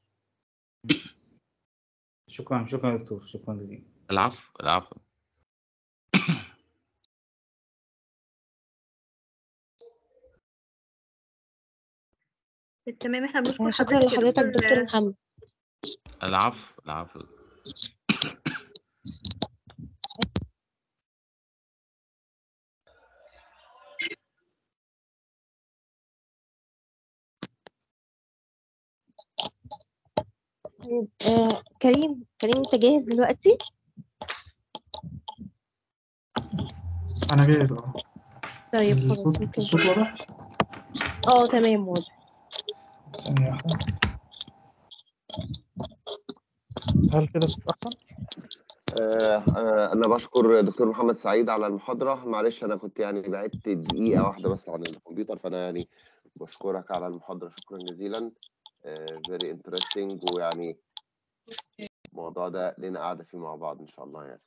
شكرا شكرا يا دكتور شكرا جزيلا. العفو العفو. تمام إحنا بنشكر شكرا حضرتك دكتور محمد. العفو العفو. طيب آه كريم كريم انت جاهز دلوقتي؟ أنا جاهز أه. طيب خلاص الصوت واضح؟ آه تمام واضح. ثانية واحدة. هل كده الصوت أحسن؟ آه، آه، أنا بشكر دكتور محمد سعيد على المحاضرة. معلش أنا كنت يعني بعدت دقيقة واحدة بس عن الكمبيوتر فأنا يعني بشكرك على المحاضرة. شكرا جزيلا. آه، very interesting ويعني الموضوع ده لنا قاعدة فيه مع بعض إن شاء الله يعني.